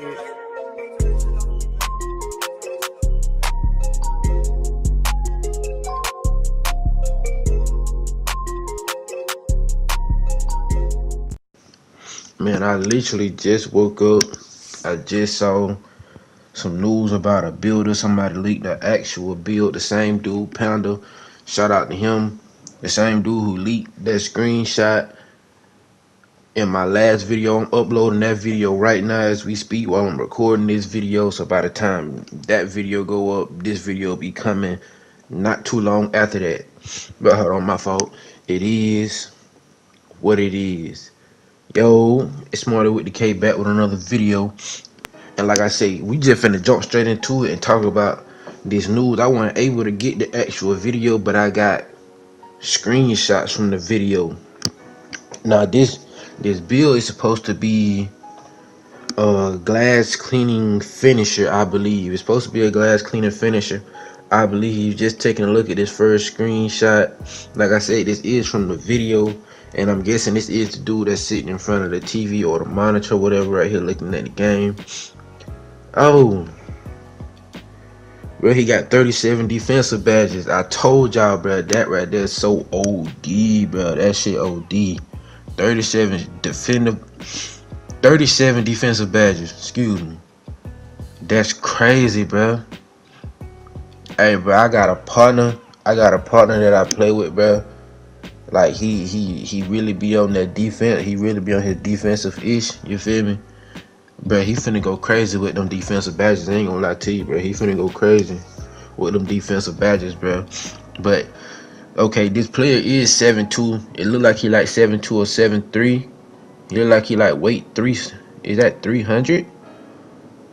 Man, I literally just woke up. I just saw some news about a builder. Somebody leaked the actual build. The same dude, Panda. Shout out to him. The same dude who leaked that screenshot in my last video. I'm uploading that video right now as we speak while I'm recording this video. So by the time that video go up, this video will be coming not too long after that. But hold on, my fault. It is what it is. Yo, it's Marty with the K back with another video. And like I say, we just finna jump straight into it and talk about this news. I wasn't able to get the actual video, but I got screenshots from the video. Now this this build is supposed to be a glass cleaning finisher, I believe. It's supposed to be a glass cleaning finisher. I believe just taking a look at this first screenshot. Like I said, this is from the video and I'm guessing this is the dude that's sitting in front of the TV or the monitor, whatever, right here looking at the game. Oh. Bro, he got 37 defensive badges. I told y'all, bro, that right there is so OD, bro. That shit OD. 37 defender 37 defensive badges. Excuse me. That's crazy, bro. Hey, bro, I got a partner. I got a partner that I play with, bro. Like he he he really be on that defense. He really be on his defensive ish. You feel me? Bro, he finna go crazy with them defensive badges. I ain't gonna lie to you, bro. He finna go crazy with them defensive badges, bro. But okay, this player is seven two. It look like he like seven two or seven three. He look like he like weight three. Is that three hundred?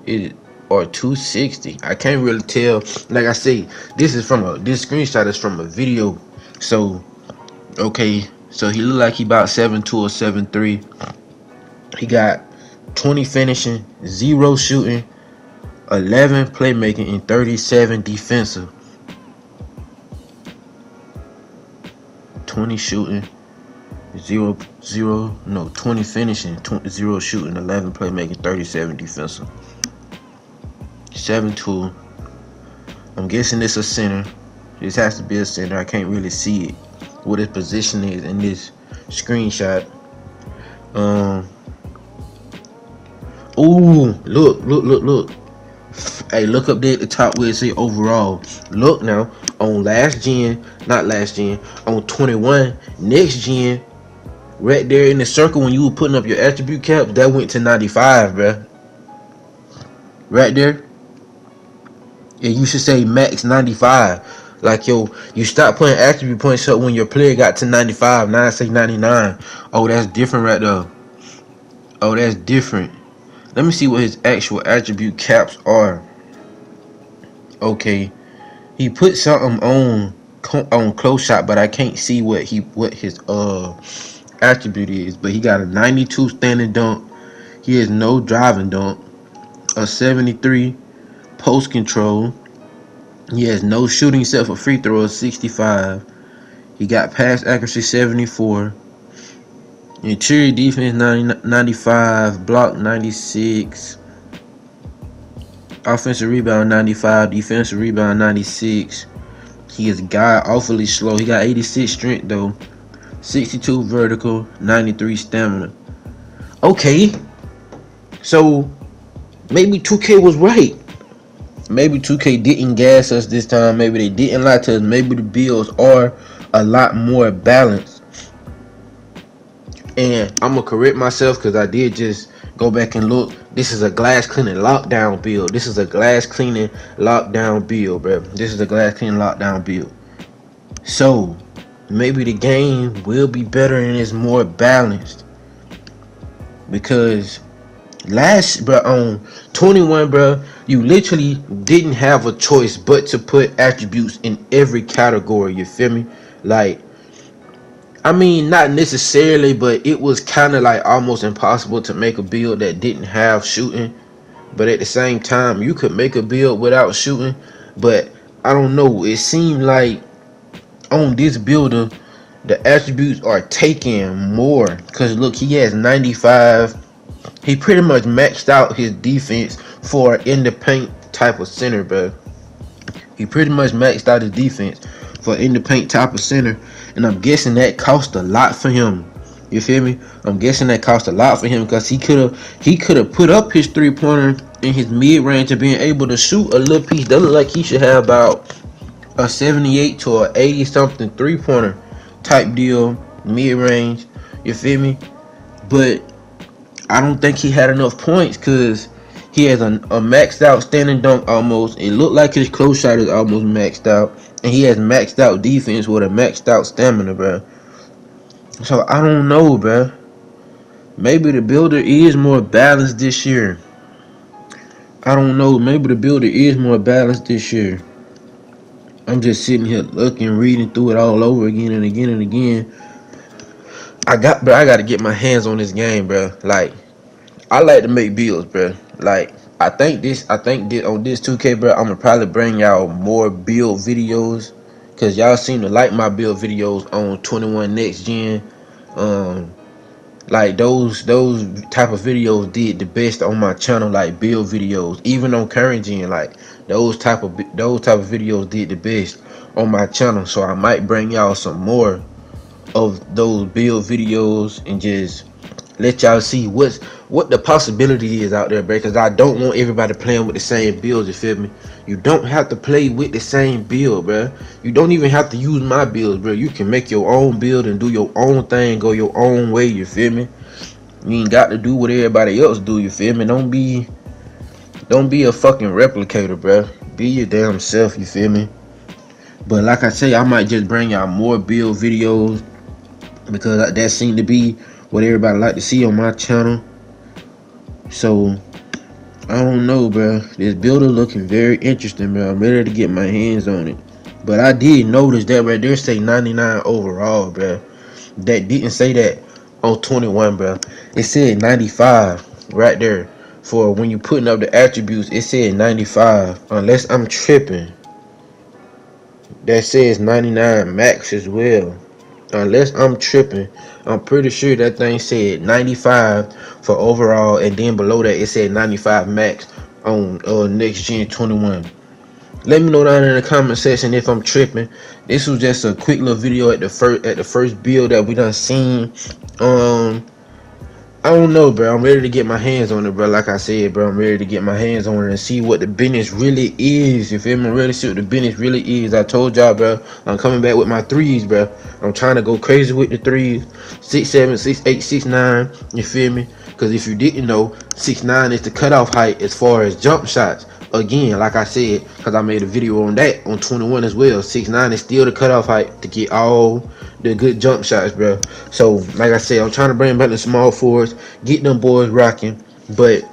Is or 260 i can't really tell like i say this is from a this screenshot is from a video so Okay, so he looked like he about seven two or seven three. He got 20 finishing, zero shooting, 11 playmaking, and 37 defensive. 20 shooting, zero zero no 20 finishing, 20, zero shooting, 11 playmaking, 37 defensive. Seven two. I'm guessing it's a center. This has to be a center. I can't really see it what his position is in this screenshot. Um. Ooh, look, look, look, look. Hey, look up there at the top where it say overall. Look now on last gen, not last gen, on 21, next gen, right there in the circle when you were putting up your attribute caps, that went to 95, bruh. Right there. And you should say max 95. Like yo, you stop putting attribute points up when your player got to 95. Now I say 99. Oh, that's different right there. Oh, that's different. Let me see what his actual attribute caps are. Okay, he put something on on close shot, but I can't see what he what his uh attribute is. But he got a 92 standing dunk. He has no driving dunk. A 73 post control. He has no shooting except for free throw. throws, 65. He got pass accuracy, 74. Interior defense, 90, 95. Block, 96. Offensive rebound, 95. Defensive rebound, 96. He is guy awfully slow. He got 86 strength, though. 62 vertical, 93 stamina. Okay. So, maybe 2K was right maybe 2K didn't gas us this time. Maybe they didn't lie to us. Maybe the builds are a lot more balanced. And I'm gonna correct myself because I did just go back and look. This is a glass cleaning lockdown build. This is a glass cleaning lockdown build, bro. This is a glass cleaning lockdown build. So maybe the game will be better and it's more balanced because last bro on 21 bro you literally didn't have a choice but to put attributes in every category you feel me like i mean not necessarily but it was kind of like almost impossible to make a build that didn't have shooting. But at the same time you could make a build without shooting. But i don't know it seemed like on this builder the attributes are taking more. Because look he has 95 he pretty much maxed out his defense for in the paint type of center, bro. He pretty much maxed out his defense for in the paint type of center, and I'm guessing that cost a lot for him. You feel me? I'm guessing that cost a lot for him because he could have he could have put up his three pointer in his mid range and being able to shoot a little piece. That look like he should have about a 78 to a 80 something three pointer type deal mid range. You feel me? But I don't think he had enough points because he has a, a, maxed out standing dunk almost. It looked like his close shot is almost maxed out. And he has maxed out defense with a maxed out stamina, bro. So I don't know, bro. Maybe the builder is more balanced this year. I don't know. Maybe the builder is more balanced this year. I'm just sitting here looking, reading through it all over again and again and again. I got, bro. I got to get my hands on this game, bro. Like, I like to make builds, bro. Like, I think this, I think this, on this 2K, bro. I'm gonna probably bring y'all more build videos Cause y'all seem to like my build videos on 21 Next Gen. Um, like those those type of videos did the best on my channel, like build videos. Even on current gen, like those type of those type of videos did the best on my channel. So I might bring y'all some more of those build videos and just let y'all see what's what the possibility is out there, bro. Because I don't want everybody playing with the same builds. You feel me? You don't have to play with the same build, bro. You don't even have to use my builds, bro. You can make your own build and do your own thing, go your own way. You feel me? You ain't got to do what everybody else do. You feel me? Don't be, don't be a fucking replicator, bro. Be your damn self. You feel me? But like I say, I might just bring y'all more build videos because that seemed to be what everybody like to see on my channel. So I don't know, bro. This builder looking very interesting, bro. I'm ready to get my hands on it. But I did notice that right there say 99 overall, bro. That didn't say that on 21, bro. It said 95 right there. For when you putting up the attributes, it said 95. Unless I'm tripping. That says 99 max as well unless I'm tripping, I'm pretty sure that thing said 95 for overall, and then below that it said 95 max on uh, next gen 21. Let me know down in the comment section if I'm tripping. This was just a quick little video at the first at the first build that we done seen. Um I don't know, bro. I'm ready to get my hands on it, bro. Like I said, bro, I'm ready to get my hands on it and see what the business really is. You feel me? I'm ready to see what the business really is. I told y'all, bro, I'm coming back with my threes, bro. I'm trying to go crazy with the threes. Six, seven, six, eight, six, nine. You feel me? Because if you didn't know, six nine is the cutoff height as far as jump shots. Again, like I said, because I made a video on that on 21 as well. Six nine is still the cutoff height to get all the good jump shots, bro. So, like I said, I'm trying to bring back the small forwards, get them boys rocking. But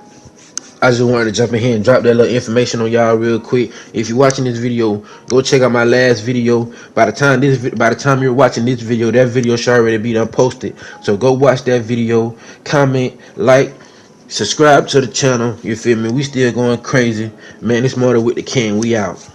I just wanted to jump in here and drop that little information on y'all real quick. If you're watching this video, go check out my last video. By the time this, by the time you're watching this video, that video should already be done posted. So go watch that video, comment, like, subscribe to the channel. You feel me? We still going crazy, man. It's more with the king. We out.